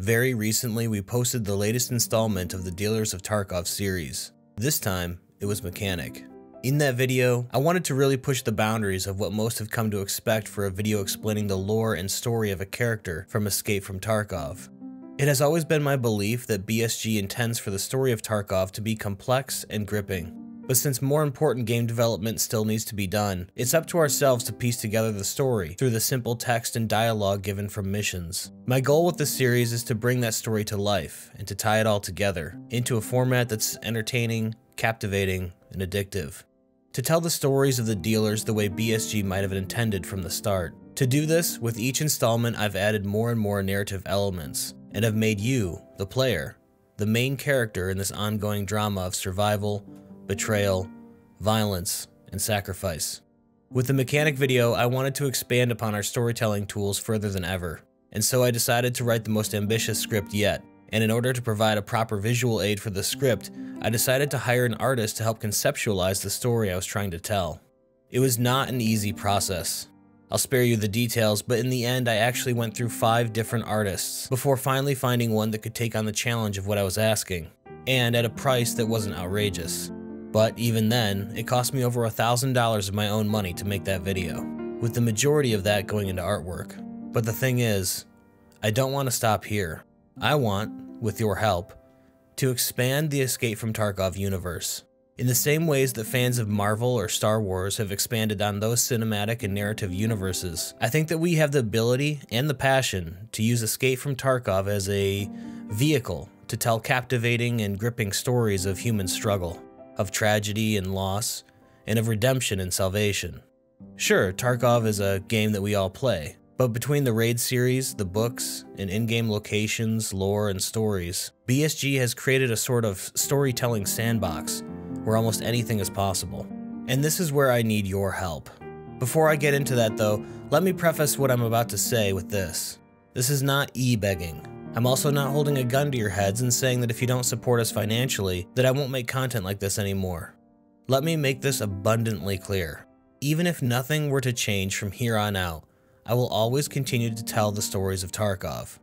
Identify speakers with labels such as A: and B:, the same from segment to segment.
A: Very recently, we posted the latest installment of the Dealers of Tarkov series. This time, it was Mechanic. In that video, I wanted to really push the boundaries of what most have come to expect for a video explaining the lore and story of a character from Escape from Tarkov. It has always been my belief that BSG intends for the story of Tarkov to be complex and gripping. But since more important game development still needs to be done, it's up to ourselves to piece together the story through the simple text and dialogue given from missions. My goal with this series is to bring that story to life and to tie it all together into a format that's entertaining, captivating, and addictive. To tell the stories of the dealers the way BSG might have intended from the start. To do this, with each installment I've added more and more narrative elements, and have made you, the player, the main character in this ongoing drama of survival, betrayal, violence, and sacrifice. With the mechanic video, I wanted to expand upon our storytelling tools further than ever, and so I decided to write the most ambitious script yet. And in order to provide a proper visual aid for the script, I decided to hire an artist to help conceptualize the story I was trying to tell. It was not an easy process. I'll spare you the details, but in the end, I actually went through five different artists before finally finding one that could take on the challenge of what I was asking, and at a price that wasn't outrageous. But even then, it cost me over a $1,000 of my own money to make that video, with the majority of that going into artwork. But the thing is, I don't want to stop here. I want, with your help, to expand the Escape from Tarkov universe. In the same ways that fans of Marvel or Star Wars have expanded on those cinematic and narrative universes, I think that we have the ability and the passion to use Escape from Tarkov as a vehicle to tell captivating and gripping stories of human struggle of tragedy and loss, and of redemption and salvation. Sure, Tarkov is a game that we all play, but between the raid series, the books, and in-game locations, lore, and stories, BSG has created a sort of storytelling sandbox where almost anything is possible. And this is where I need your help. Before I get into that though, let me preface what I'm about to say with this. This is not e-begging. I'm also not holding a gun to your heads and saying that if you don't support us financially, that I won't make content like this anymore. Let me make this abundantly clear. Even if nothing were to change from here on out, I will always continue to tell the stories of Tarkov.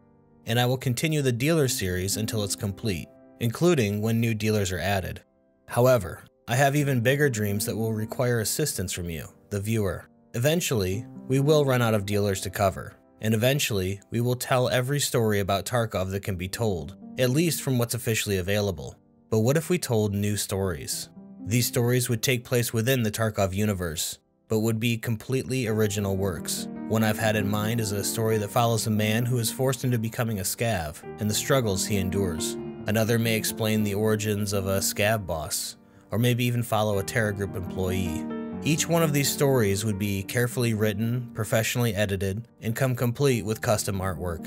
A: And I will continue the dealer series until it's complete, including when new dealers are added. However, I have even bigger dreams that will require assistance from you, the viewer. Eventually, we will run out of dealers to cover, and eventually, we will tell every story about Tarkov that can be told, at least from what's officially available. But what if we told new stories? These stories would take place within the Tarkov universe, but would be completely original works. One I've had in mind is a story that follows a man who is forced into becoming a scav and the struggles he endures. Another may explain the origins of a scav boss, or maybe even follow a TerraGroup employee. Each one of these stories would be carefully written, professionally edited, and come complete with custom artwork.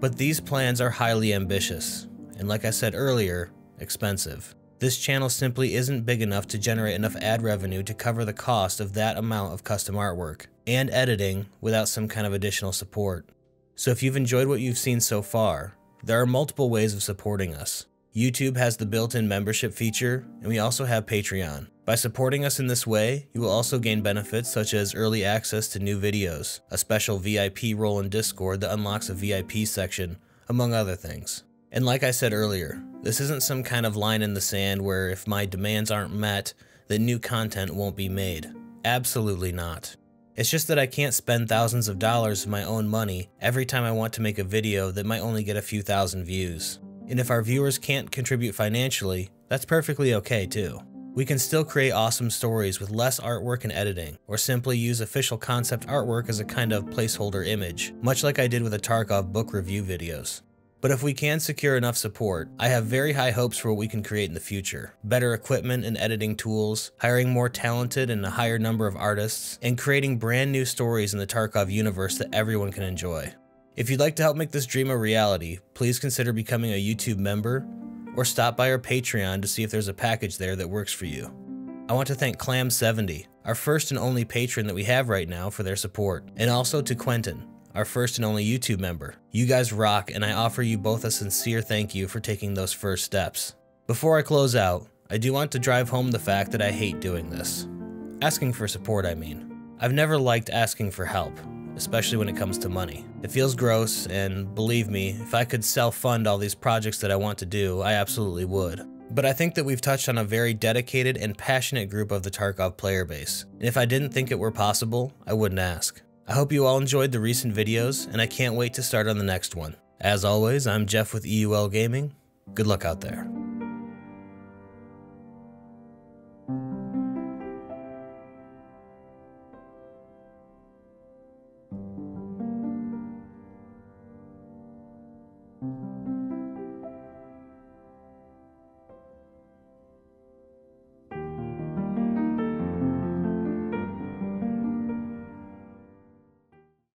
A: But these plans are highly ambitious, and like I said earlier, expensive. This channel simply isn't big enough to generate enough ad revenue to cover the cost of that amount of custom artwork and editing without some kind of additional support. So if you've enjoyed what you've seen so far, there are multiple ways of supporting us. YouTube has the built-in membership feature, and we also have Patreon. By supporting us in this way, you will also gain benefits such as early access to new videos, a special VIP role in Discord that unlocks a VIP section, among other things. And like I said earlier, this isn't some kind of line in the sand where if my demands aren't met, then new content won't be made. Absolutely not. It's just that I can't spend thousands of dollars of my own money every time I want to make a video that might only get a few thousand views. And if our viewers can't contribute financially, that's perfectly okay too. We can still create awesome stories with less artwork and editing, or simply use official concept artwork as a kind of placeholder image, much like I did with the Tarkov book review videos. But if we can secure enough support, I have very high hopes for what we can create in the future. Better equipment and editing tools, hiring more talented and a higher number of artists, and creating brand new stories in the Tarkov universe that everyone can enjoy. If you'd like to help make this dream a reality, please consider becoming a YouTube member or stop by our Patreon to see if there's a package there that works for you. I want to thank Clam70, our first and only patron that we have right now for their support, and also to Quentin, our first and only YouTube member. You guys rock, and I offer you both a sincere thank you for taking those first steps. Before I close out, I do want to drive home the fact that I hate doing this. Asking for support, I mean. I've never liked asking for help, especially when it comes to money. It feels gross, and believe me, if I could self fund all these projects that I want to do, I absolutely would. But I think that we've touched on a very dedicated and passionate group of the Tarkov player base, and if I didn't think it were possible, I wouldn't ask. I hope you all enjoyed the recent videos, and I can't wait to start on the next one. As always, I'm Jeff with EUL Gaming. Good luck out there.